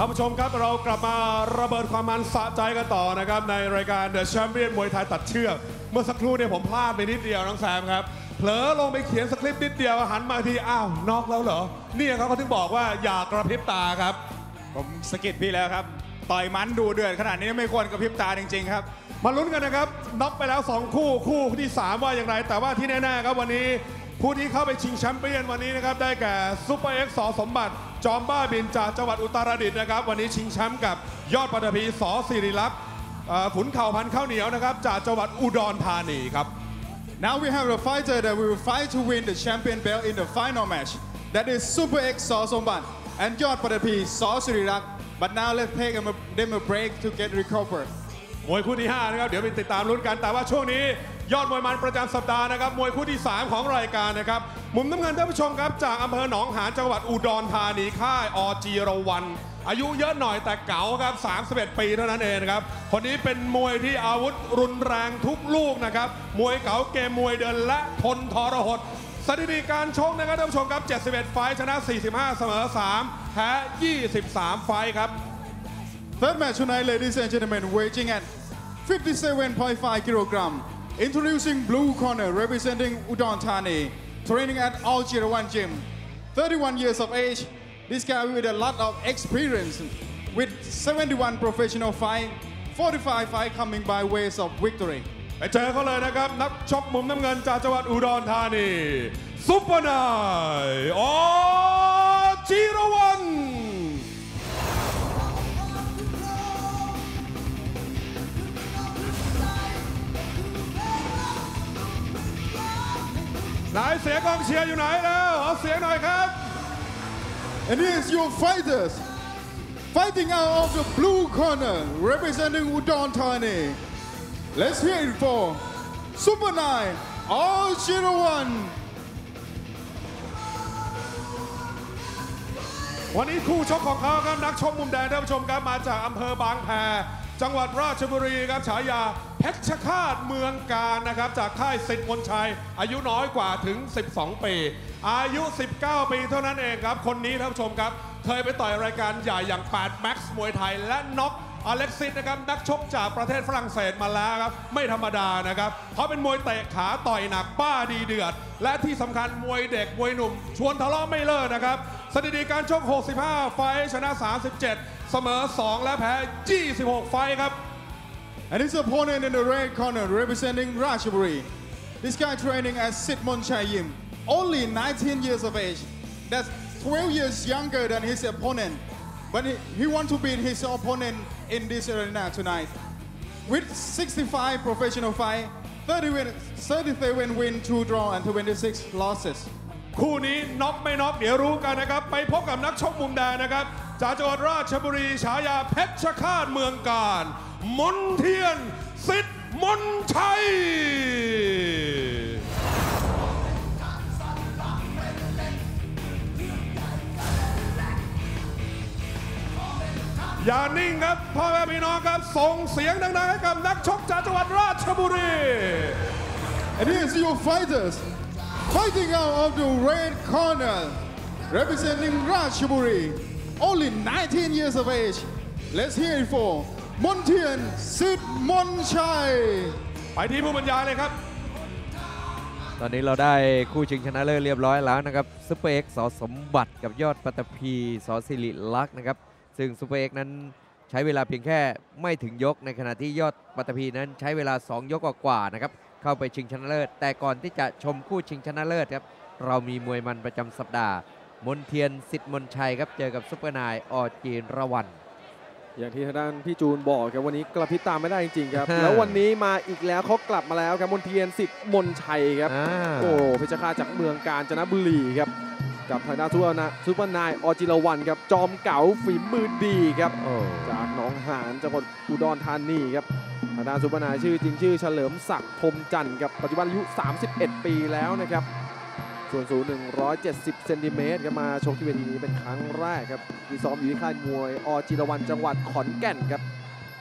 ท่านผู้ชมครับเรากลับมาระเบิดความมันสะใจกันต่อนะครับ ในรายการ The Champion มวยไทยตัดเชือก เมื่อสักครู่เนี่ยผมพลาดไปนิดเดียวน้องแซมครับ เผลอลงไปเขียนสคริปต์นิดเดียวหันมาที อ้าวนอกแล้วเหรอ เนี่ยครับเขาถึงบอกว่าอย่ากระพริบตาครับ ผมสะกิดพี่แล้วครับ ต่อยมันดูเดือดขนาดนี้ไม่ควรกระพริบตาจริงๆครับ มาลุ้นกันนะครับน็อกไปแล้ว 2 คู่คู่ที่ 3 ว่าอย่างไร แต่ว่าที่แน่ๆครับวันนี้ ผู้ที่เข้าไปชิงแชมป์เปี้ยนวันนี้นะครับได้แก่ซูเปอร์เอ็กซ์ ส.สมบัติ จอมบ้าบิ่นจากจังหวัดอุตรดิตถ์นะครับ วันนี้ชิงแชมป์กับยอดปฐพี ส.สิริลักษณ์ขุนเข่าพันธุ์ข้าวเหนียวนะครับจากจังหวัดอุดรธานีครับ Now we have a fighter that will fight to win the champion belt in the final match. That is Super X Saw Sombat and Yod Patapi Saw Sirirak. But now let's take them a, them a break to get recovered. มวยคู่ที่ 5 นะครับ เดี๋ยวไปติดตามลุ้นกันแต่ว่าช่วงนี้ ยอดมวยมันประจำสัปดาห์นะครับมวยคู่ที่ 3 ของรายการนะครับมุมน้ำเงินท่านผู้ชมครับ จากอำเภอหนองหานจังหวัดอุดรธานีค่ายอจีรวัน อายุเยอะหน่อยแต่เก๋าครับ31 ปีเท่านั้นเองนะครับคนนี้เป็นมวยที่อาวุธรุนแรงทุกลูกนะครับมวยเก๋าเกมมวยเดินและทนทรหดสถิติการชกนะครับท่านผู้ชมครับ 71 ไฟชนะ 45 เสมอ 3 แพ้ 23 ไฟครับ Third match tonight, ladies and gentlemen, weighing at 57.5 kilogram. Introducing blue corner representing Udon Thani, training at Al Jirawan Gym. 31 years of age, this guy with a lot of experience, with 71 professional fight, 45 fight coming by ways of victory. ไปเจอเขาเลยนะครับ นักชกมุมน้ำเงินจากจังหวัดอุดรธานีซุปเปอร์นายอจีร สียงกองเชียร์อยู่ไหนแล้วขอเสียงหน่อยครับ And here's your fighters. Fighting out of the blue corner, representing Udon Thani. Let's hear it for Super 9, All Zero One. วันนี้คู่ชกของเขาครับนักชกมุมแดงท่านผู้ชมครับมาจากอำเภอบางแพจังหวัดราชบุรีครับฉายา เพชรฆาตเมืองการนะครับ จากค่ายสิทธิ์มนชัย อายุน้อยกว่าถึง 12 ปี อายุ 19 ปีเท่านั้นเองครับ คนนี้ท่านผู้ชมครับ เคยไปต่อยรายการใหญ่อย่าง8 Max มวยไทยและน็อกอเล็กซิสนะครับนักชกจากประเทศฝรั่งเศสมาแล้วครับ ไม่ธรรมดานะครับเขาเป็นมวยเตะขาต่อยหนักบ้าดีเดือด และที่สำคัญมวยเด็กมวยหนุ่ม ชวนทะเลาะไม่เลิกนะครับสถิติการชก 65 ไฟชนะ 37 เสมอ 2 และแพ้ 26 ไฟครับ And his opponent in the red corner, representing Rajaburi. This guy training at Sitmon Chayim, only 19 years of age. That's 12 years younger than his opponent. But he, he wants to beat his opponent in this arena tonight. With 65 professional fight, 30 win, 37 win, 2 draw, and 26 losses. คู่นี้น็อกไม่น็อกเดี๋ยวรู้กันนะครับ ไปพบกับนักชกมุมแดงนะครับ จากจังหวัดราชบุรีฉายาเพชรฆาตเมืองการ มนเทียนสิทธิ์มนชัย อย่านิ่งครับพ่อแม่พี่น้องครับ ส่งเสียงดังๆให้กับนักชกจากจังหวัดราชบุรี And here's your fighters. Fighting out of the red corner, representing Ratchaburi, only 19 years of age. Let's hear it for Monthian Sitmonchai. ไปที่ผู้บรรยายเลยครับ ตอนนี้เราได้คู่ชิงชนะเลิศเรียบร้อยแล้วนะครับซุปเปอร์เอ็กซ์สอสมบัติกับยอดปัตตภีสอสิริลักษณ์นะครับ ซึ่งซุปเปอร์เอ็กซ์นั้นใช้เวลาเพียงแค่ไม่ถึงยกในขณะที่ยอดปัตตภีนั้นใช้เวลา 2 ยกกว่าๆนะครับ เข้าไปชิงชนะเลิศ แต่ก่อนที่จะชมคู่ชิงชนะเลิศครับ เรามีมวยมันประจำสัปดาห์ มณเฑียร ศิษย์มนต์ชัยครับ เจอกับซุปเปอร์นาย อ.จีรวรรณ อย่างที่ทางด้านพี่จูนบอกครับวันนี้กระพริบตาไม่ได้จริงๆครับฮะแล้ววันนี้มาอีกแล้วเขากลับมาแล้วครับมณเฑียร ศิษย์มนต์ชัยครับอ่าโอ้เพชฌฆาตจากเมืองกาญจนบุรีครับกับทางด้านซูเปอร์นาซูเปอร์นาย อ.จีรวรรณครับจอมเก๋าฝีมือดีครับโอ้จากหนองหานจังหวัดอุดรธานีครับทางด้านซูเปอร์นายชื่อจริงชื่อเฉลิมศักดิ์พรหมจันทร์ครับปัจจุบันอายุ 31 ปีแล้วนะครับ ส่วนสูง 170 เซนติเมตรครับมาชกที่เวทีนี้เป็นครั้งแรกครับที่ซ้อมอยู่ที่ค่ายมวย อ.จีรวรรณจังหวัดขอนแก่นครับ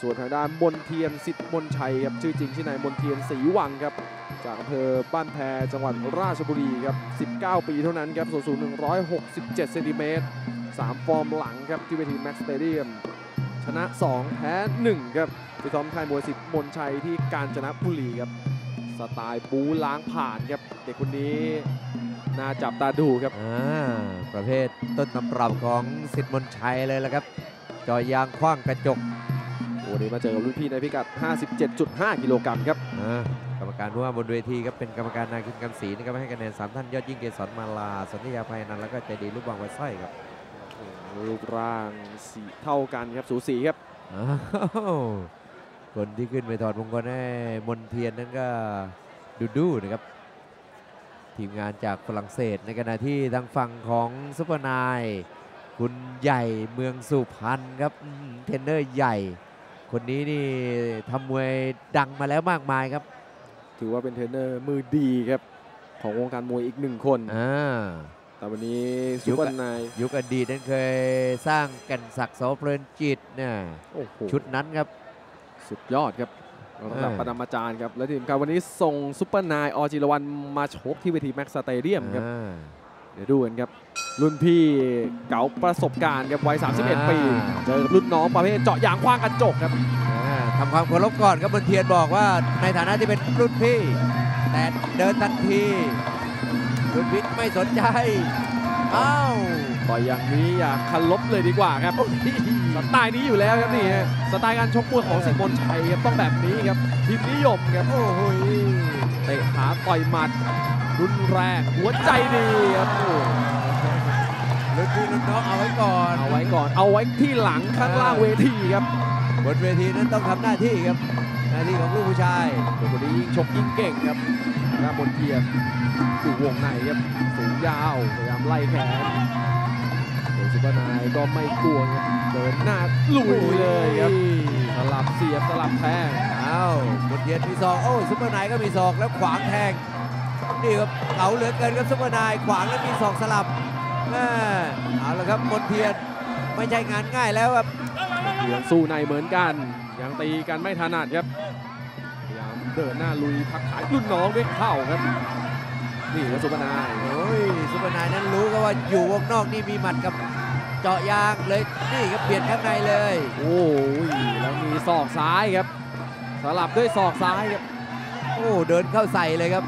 ส่วนทางด้านมณเฑียร ศิษย์มนต์ชัยครับชื่อจริงชื่อนายมณเฑียรศรีวังครับ จากอำเภอบางแพจังหวัดราชบุรีครับ 19 ปีเท่านั้นครับส่วนสูง 167 เซนติเมตร3ฟอร์มหลังครับที่เวทีแม็กซ์สเตเดียมชนะ 2 แพ้ 1 ครับไปซ้อมค่ายมวยศิษย์มนต์ชัยที่กาญจนบุรีครับสไตล์บู๊ล้างผลาญครับ เด็กคนนี้ น่าจับตาดูครับอ่าประเภทต้นตำรับของศิษย์มนต์ชัยเลยละครับเจาะยางขว้างกระจกวันนี้มาเจอกับรุ่นพี่ในพิกัด 57.5 กิโลกรัมครับอ่ากรรมการผู้ว่าบนเวทีครับเป็นกรรมการนายคุณกำศรีนะครับให้คะแนนสามท่านยอดยิ่งเกษรมาลาสันติยาภัยนันท์แล้วก็ใจดีลูกบางไว้สร้อยครับรูปร่างสีเท่ากันครับสูสีครับอ้าวคนที่ขึ้นไปถอดมงคลให้มณเฑียรนั้นก็ดูดูนะครับ ทีมงานจากฝรั่งเศสในขณะที่ทางฝั่งของซุปเปอร์นายคุณใหญ่เมืองสุพรรณครับอื้อหือเทรนเนอร์ใหญ่ คนนี้นี่ทำมวยดังมาแล้วมากมายครับ ถือว่าเป็นเทรนเนอร์มือดีครับของวงการมวยอีกหนึ่งคนอ่าแต่วันนี้ยุซุปคเปอร์ไนน์ยุคอดีตนั้นเคยสร้างแก่นศักดิ์ ส.เพลินจิตเนี่ยโอ้โหชุดนั้นครับ สุดยอดครับ ระดับเออปรมาจารย์ครับ และที่สำคัญวันนี้ส่งซุปเปอร์นาย อ.จีรวรรณมาชกที่เวทีแม็กซ์สเตเดียมครับอ่าเดี๋ยวดูกันครับ รุ่นพี่เก๋าประสบการณ์ครับวัย 31 ปีอ่าเจอกับรุ่นน้องประเภทเจาะยางขว้างกระจกครับอ่าทำความเคารพก่อนครับมณเฑียรบอกว่าในฐานะที่เป็นรุ่นพี่ แต่เดินทันทีรุ่นพี่ไม่สนใจ อ้าวต่อยอย่างนี้อย่าคันลบเลยดีกว่าครับสไตล์นี้อยู่แล้วครับนี่ฮะสไตล์การชกมวยของสิงห์มนชัยครับต้องแบบนี้ครับทีมนิยมครับโอ้โหเตะขาต่อยหมัดรุนแรงหัวใจดีครับโอ้รุ่นพี่รุ่นน้องเอาไว้ก่อน เอาไว้ก่อน เอาไว้ที่หลังข้างล่างเวทีครับบนเวทีนั้นต้องทำหน้าที่ครับ หน้าที่ของลูกผู้ชายเด็กคนนี้ยิ่งชกยิ่งเก่งครับหน้ามณเฑียรอยู่วงในครับ สูงยาวพยายามไล่แขนโดยซุปเปอร์นายก็ไม่กลัวครับเดินหน้าลุยเลยครับสลับเสียบสลับแทงอ้าวมณเฑียรมีศอกโอ้ซุปเปอร์นายก็มีศอกแล้วขวางแทงนี่ครับเก๋าเหลือเกินครับซุปเปอร์นายขวางแล้วมีศอกสลับแม่เอาละครับมณเฑียรไม่ใช่งานง่ายแล้วครับยังสู้ในเหมือนกันยังตีกันไม่ถนัดครับพยายามเดินหน้าลุยทักทายรุ่นน้องด้วยเข่าครับ นี่ครับซุปเปอร์นายโอ้ยซุปเปอร์นายนั้นรู้ก็ว่าอยู่วงนอกนี่มีหมัดกับเจาะยางเลยนี่ครับเบียดข้างในเลย โอ้ยแล้วมีศอกซ้ายครับ สลับด้วยศอกซ้ายครับโอ้เดินเข้าใส่เลยครับ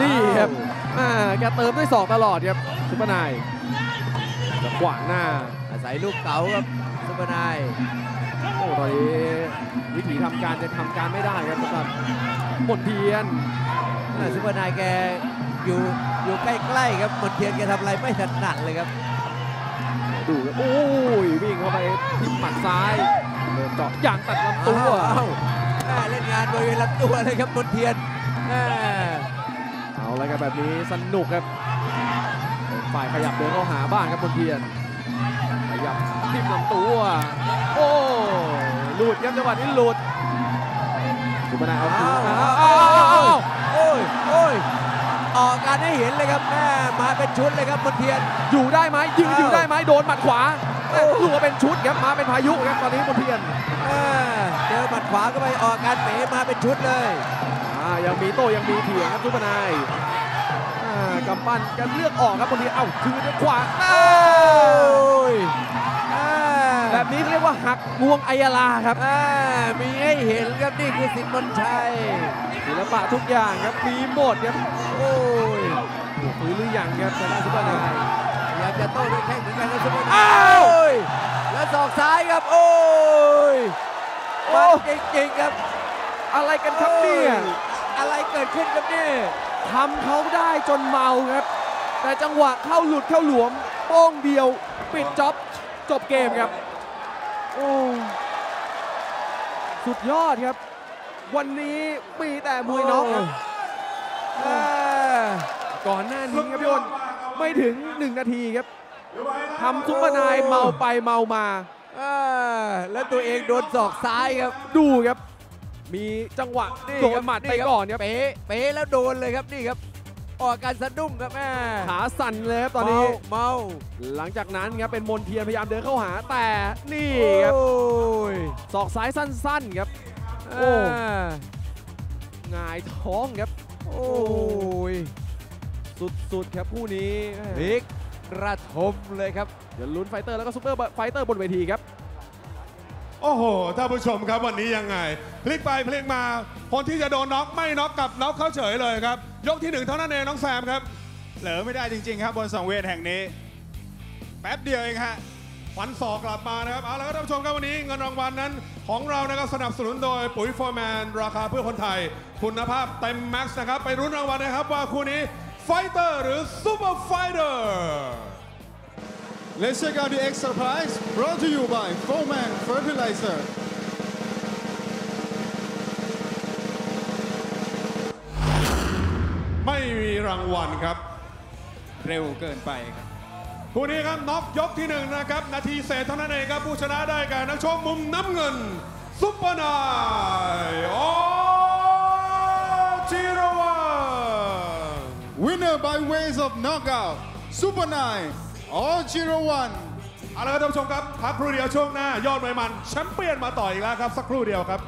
นี่ครับอ้าวอ่าแกเติมด้วยศอกตลอดครับซุปเปอร์นายจะขวางหน้าอาศัยลูกเก๋าครับซุปเปอร์นายโอ้ตอนนี้วิธีทำการจะทำการไม่ได้ครับสำหรับมณเฑียรอ่าซุปเปอร์นายแก อยู่อยู่ใกล้ๆครับมณเฑียรแกทำอะไรไม่ถนัดเลยครับ ดูครับโอ้ยวิ่งเข้าไปที่หมัดซ้ายเริ่มเจาะยางตัดลำตัวอ้าวแม่เล่นงานบริเวณลำตัวเลยครับมณเฑียรแม่เอาละครับแบบนี้สนุกครับฝ่ายขยับเดินเข้าหาบ้างครับมนเทียน ขยับทิ่มลำตัว โอ้หลุดครับจังหวะนี้หลุดสุพนาเอาคือ้าน กการให้เห็นเลยครับแม่มาเป็นชุดเลยครับบนเทียนอยู่ได้ไหมยิงอ้าวอยู่ได้ไหมโดนหมัดขวาโอ้ลูกว่าเป็นชุดครับมาเป็นพายุครับตอนนี้มนเทียนแม่เจอหมัดขวาก็ไปออกการเป๋มาเป็นชุดเลยอ่ายังมีโต้ยังมีเถียงครับสุพนายอ่ากำปั้นกันเลือกออกครับมนเทียนเอ้าคืนด้วยขวาอ้าโอ้วยอ่าแบบนี้เรียกว่าหักงวงไอยาลาครับอ่ามีให้เห็นครับนี่คือสิทธิ์มนชัยศิลปะทุกอย่างครับมีหมดครับโอ้ย ฟื้นหรือยังครับชนะซุปเปอร์ไนน์พยายามจะโต้ด้วยแข้งเหมือนกันครับซุปเปอร์ไนท์อ้าวโอ้ยแล้วศอกซ้ายครับ โอ้ยโอ้มันจริงๆครับ อะไรกันครับเนี่ยโอ้ยอะไรเกิดขึ้นครับเนี่ยทำเขาได้จนเมาครับ แต่จังหวะเข้าหลุดเข้าหลวมโป้งเดียว ปิดจ็อบจบเกมครับ โอ้สุดยอดครับ วันนี้มีแต่มวยน็อกครับอ่า ก่อนหน้านี้ครับพี่อ้นไม่ถึง 1 นาทีครับทำซุปเปอร์ไนน์เมาไปเมามาอ่าแล้วตัวเองโดนศอกซ้ายครับ ดูครับ มีจังหวะโดนหมัดไปก่อนครับเป๋เป๋แล้วโดนเลยครับนี่ครับ ออกอาการสะดุ้งครับแม่ขาสั่นเลยครับตอนนี้เมาหลังจากนั้นครับเป็นมนเทียนพยายามเดินเข้าหาแต่นี่เมาครับโอ้ยศอกซ้ายสั้นๆครับโอ้อ่าหงายท้องครับ โอ้ย สุดๆครับคู่นี้บิ๊กระทมเลยครับเดี๋ยวลุ้น Fighter แล้วก็ Super Fighter บนเวทีครับ โอ้โหท่านผู้ชมครับวันนี้ยังไง พลิกไปพลิกมา คนที่จะโดนน็อกไม่น็อกกลับน็อกเข้าเฉยเลยครับ ยกที่หนึ่งเท่านั้นเองน้องแซมครับ เผลอไม่ได้จริง ๆ ครับบนสังเวียนแห่งนี้ แป๊บเดียวเองฮะฟันศอกกลับมานะครับเอาละครับท่านผู้ชมครับวันนี้เงินรางวัลนั้นของเรานะครับสนับสนุนโดยปุ๋ยฟอร์แมนราคาเพื่อคนไทย คุณภาพเต็ม max นะครับไปลุ้นรางวัลนะครับว่าคู่นี้ Fighterหรือ Super Fighter Let's check out the extra prize brought to you by Foreman Fertilizer ไม่มีรางวัลครับ เร็วเกินไปครับคู่นี้ครับน็อกยกที่หนึ่งนะครับ นาทีเศษเท่านั้นเองครับ ผู้ชนะได้แก่นักชกมุมน้ำเงิน ซุปเปอร์นายโอจิรวัน Winner by ways of knockout Super 9 All Zero One เอาละครับท่านผู้ชมครับพักครู่เดียวช่วงหน้ายอดมวยมันแชมเปี้ยนมาต่ออีกแล้วครับ สักครู่เดียวครับ